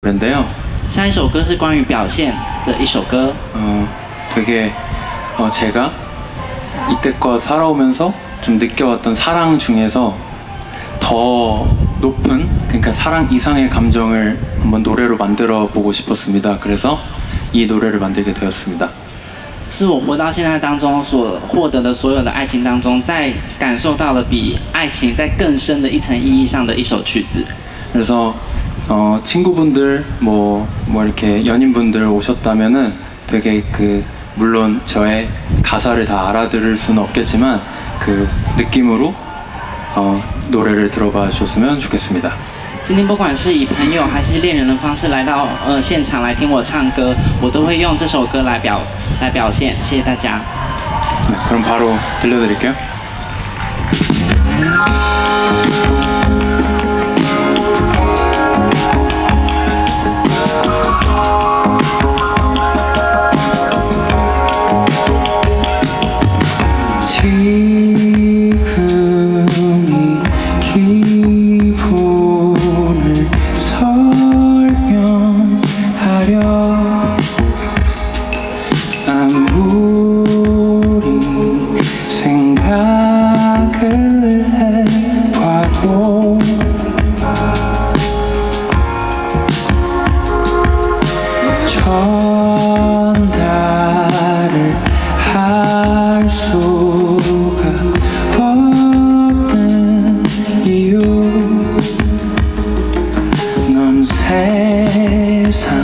노래인데요. 下一首歌是关于表现的一首歌， 어, 되게 어, 제가 이때껏 살아오면서 좀 느껴왔던 사랑 중에서 더 높은 그러니까 사랑 이상의 감정을 한번 노래로 만들어 보고 싶었습니다. 그래서 이 노래를 만들게 되었습니다. 是我活到现在当中所获得的所有的爱情当中，在感受到了比爱情在更深的一层意义上的一首曲子。 그래서 어, 친구분들 뭐, 뭐 이렇게 연인분들 오셨다면은 되게 그 물론 저의 가사를 다 알아들을 수는 없겠지만 그 느낌으로 어, 노래를 들어봐 주셨으면 좋겠습니다. 今天不管是以朋友还是恋人的方式来到呃现场来听我唱歌，我都会用这首歌来表来表现。谢谢大家。 네, 그럼 바로 들려드릴게요. eyes.